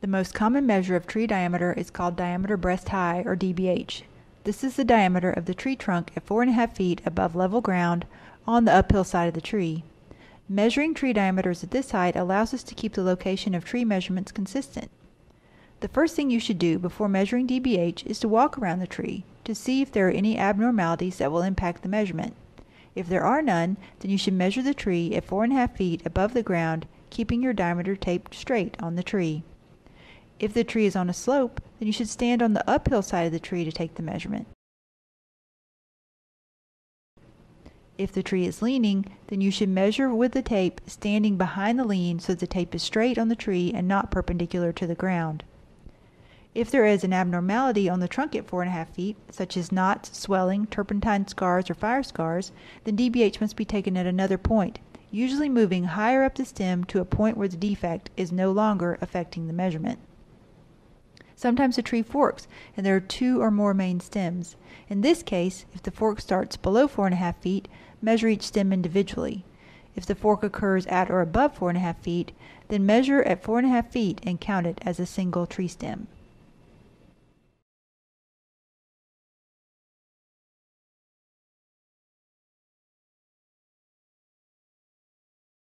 The most common measure of tree diameter is called diameter breast high, or DBH. This is the diameter of the tree trunk at 4 1/2 feet above level ground on the uphill side of the tree. Measuring tree diameters at this height allows us to keep the location of tree measurements consistent. The first thing you should do before measuring DBH is to walk around the tree to see if there are any abnormalities that will impact the measurement. If there are none, then you should measure the tree at 4 1/2 feet above the ground, keeping your diameter taped straight on the tree. If the tree is on a slope, then you should stand on the uphill side of the tree to take the measurement. If the tree is leaning, then you should measure with the tape standing behind the lean so the tape is straight on the tree and not perpendicular to the ground. If there is an abnormality on the trunk at 4 1/2 feet, such as knots, swelling, turpentine scars, or fire scars, then DBH must be taken at another point, usually moving higher up the stem to a point where the defect is no longer affecting the measurement. Sometimes a tree forks and there are two or more main stems. In this case, if the fork starts below 4.5 feet, measure each stem individually. If the fork occurs at or above 4.5 feet, then measure at 4.5 feet and count it as a single tree stem.